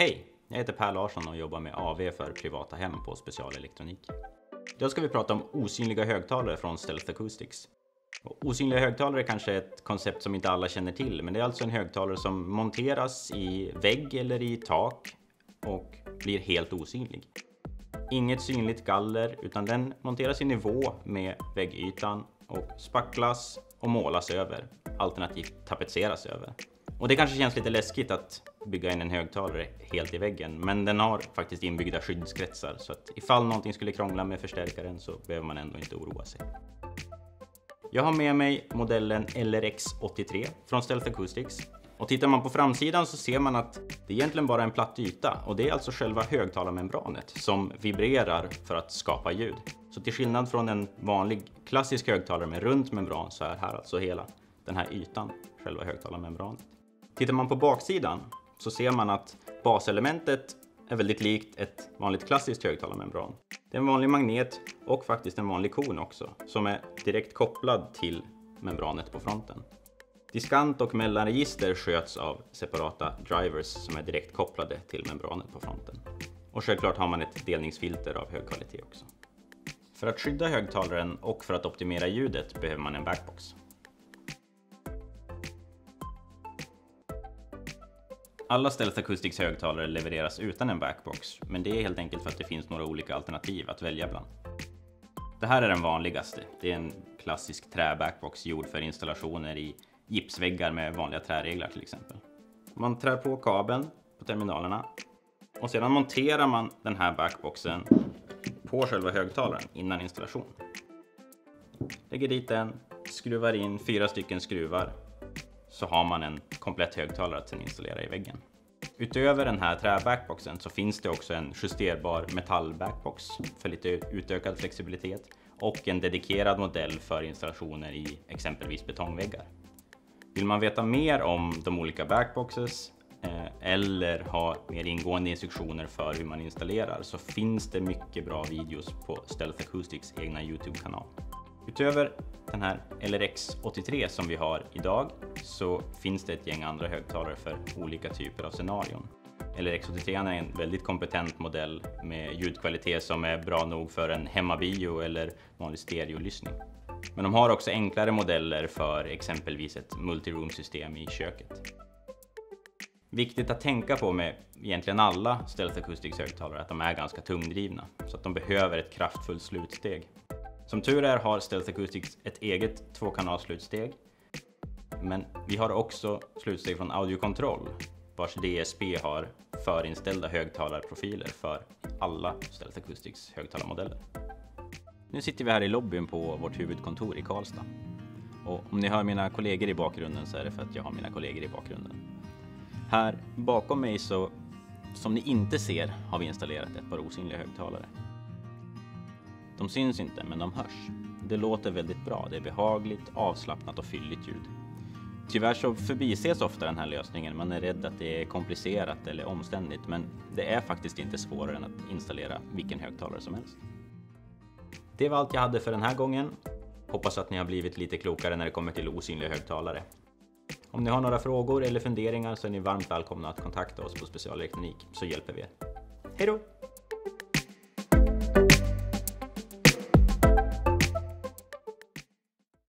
Hej! Jag heter Per Larsson och jobbar med AV för privata hem på specialelektronik. Idag ska vi prata om osynliga högtalare från Stealth Acoustics. Och osynliga högtalare kanske är ett koncept som inte alla känner till, men det är alltså en högtalare som monteras i vägg eller i tak och blir helt osynlig. Inget synligt galler, utan den monteras i nivå med väggytan och spacklas och målas över, alternativt tapetseras över. Och det kanske känns lite läskigt att bygga in en högtalare helt i väggen, men den har faktiskt inbyggda skyddskretsar så att ifall någonting skulle krångla med förstärkaren så behöver man ändå inte oroa sig. Jag har med mig modellen LRX83 från Stealth Acoustics. Och tittar man på framsidan så ser man att det är egentligen bara en platt yta och det är alltså själva högtalarmembranet som vibrerar för att skapa ljud. Så till skillnad från en vanlig klassisk högtalare med runt membran så är här alltså hela den här ytan själva högtalarmembranet. Tittar man på baksidan så ser man att baselementet är väldigt likt ett vanligt klassiskt högtalarmembran. Det är en vanlig magnet och faktiskt en vanlig kon också som är direkt kopplad till membranet på fronten. Diskant och mellanregister sköts av separata drivers som är direkt kopplade till membranet på fronten. Och självklart har man ett delningsfilter av hög kvalitet också. För att skydda högtalaren och för att optimera ljudet behöver man en backbox. Alla Stealth Acoustics högtalare levereras utan en backbox, men det är helt enkelt för att det finns några olika alternativ att välja bland. Det här är den vanligaste. Det är en klassisk träbackbox gjord för installationer i gipsväggar med vanliga träreglar till exempel. Man trär på kabeln på terminalerna och sedan monterar man den här backboxen på själva högtalaren innan installation. Lägger dit den, skruvar in fyra stycken skruvar så har man en komplett högtalare att sedan installera i väggen. Utöver den här träbackboxen så finns det också en justerbar metallbackbox för lite utökad flexibilitet och en dedikerad modell för installationer i exempelvis betongväggar. Vill man veta mer om de olika backboxes eh, eller ha mer ingående instruktioner för hur man installerar så finns det mycket bra videos på Stealth Acoustics egna Youtube-kanal. Utöver den här LRX83 som vi har idag så finns det ett gäng andra högtalare för olika typer av scenarion. LRX83 är en väldigt kompetent modell med ljudkvalitet som är bra nog för en hemmabio eller vanlig stereolyssning. Men de har också enklare modeller för exempelvis ett multiroom-system i köket. Viktigt att tänka på med egentligen alla Stealth Acoustics högtalare att de är ganska tungdrivna så att de behöver ett kraftfullt slutsteg. Som tur är har Stealth Acoustics ett eget tvåkanalslutsteg. Men vi har också slutsteg från Audio Control vars DSP har förinställda högtalarprofiler för alla Stealth Acoustics högtalarmodeller. Nu sitter vi här i lobbyn på vårt huvudkontor i Karlstad. Och om ni hör mina kollegor i bakgrunden så är det för att jag har mina kollegor i bakgrunden. Här bakom mig så, som ni inte ser, har vi installerat ett par osynliga högtalare. De syns inte, men de hörs. Det låter väldigt bra. Det är behagligt, avslappnat och fylligt ljud. Tyvärr så förbises ofta den här lösningen. Man är rädd att det är komplicerat eller omständigt, men det är faktiskt inte svårare än att installera vilken högtalare som helst. Det var allt jag hade för den här gången. Hoppas att ni har blivit lite klokare när det kommer till osynliga högtalare. Om ni har några frågor eller funderingar så är ni varmt välkomna att kontakta oss på Specialelektronik så hjälper vi er. Hej då!